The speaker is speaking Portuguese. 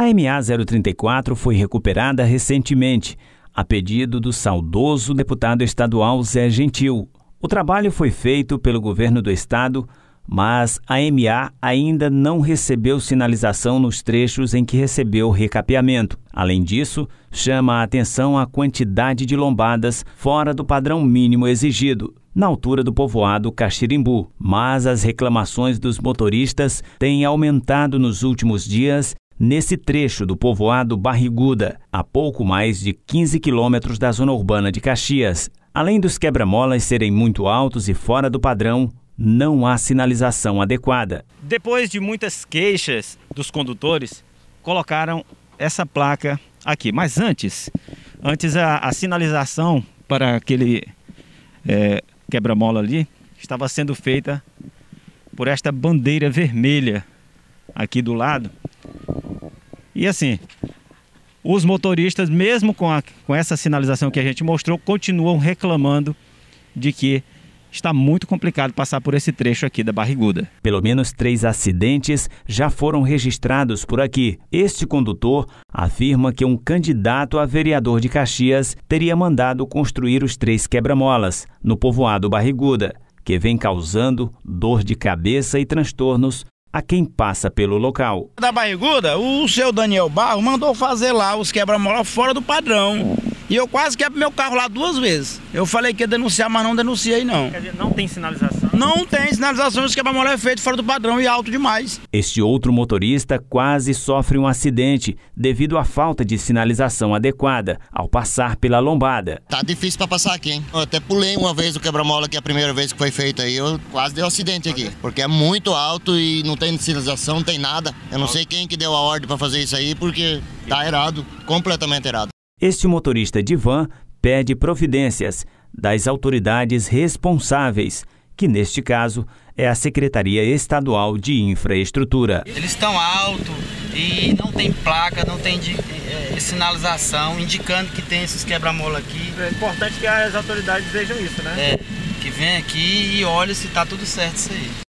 A MA 034 foi recuperada recentemente, a pedido do saudoso deputado estadual Zé Gentil. O trabalho foi feito pelo governo do estado, mas a MA ainda não recebeu sinalização nos trechos em que recebeu recapeamento. Além disso, chama a atenção a quantidade de lombadas fora do padrão mínimo exigido, na altura do povoado Caxirimbu. Mas as reclamações dos motoristas têm aumentado nos últimos dias nesse trecho do povoado Barriguda, a pouco mais de 15 quilômetros da zona urbana de Caxias. Além dos quebra-molas serem muito altos e fora do padrão, não há sinalização adequada. Depois de muitas queixas dos condutores, colocaram essa placa aqui. Mas antes, antes a, a sinalização para aquele é, quebra-mola ali estava sendo feita por esta bandeira vermelha aqui do lado. E assim, os motoristas, mesmo com, a, com essa sinalização que a gente mostrou, continuam reclamando de que está muito complicado passar por esse trecho aqui da Barriguda. Pelo menos três acidentes já foram registrados por aqui. Este condutor afirma que um candidato a vereador de Caxias teria mandado construir os três quebra-molas no povoado Barriguda, que vem causando dor de cabeça e transtornos a quem passa pelo local. Da barriguda, o seu Daniel Barro mandou fazer lá os quebra-mola fora do padrão. E eu quase quebro meu carro lá duas vezes. Eu falei que ia denunciar, mas não denunciei não. Quer dizer, não tem sinalização? Não tem sinalização, os quebra-mola é feito fora do padrão e alto demais. Este outro motorista quase sofre um acidente devido à falta de sinalização adequada ao passar pela lombada. Tá difícil para passar aqui, hein? Eu até pulei uma vez o quebra-mola que é a primeira vez que foi feito aí, eu quase dei um acidente aqui, porque é muito alto e não tem sinalização, não tem nada. Eu não sei quem que deu a ordem para fazer isso aí, porque tá errado, completamente errado. Este motorista de van pede providências das autoridades responsáveis, que neste caso é a Secretaria Estadual de Infraestrutura. Eles estão alto e não tem placa, não tem de, é, sinalização indicando que tem esses quebra-mola aqui. É importante que as autoridades vejam isso, né? É, que vem aqui e olhe se está tudo certo isso aí.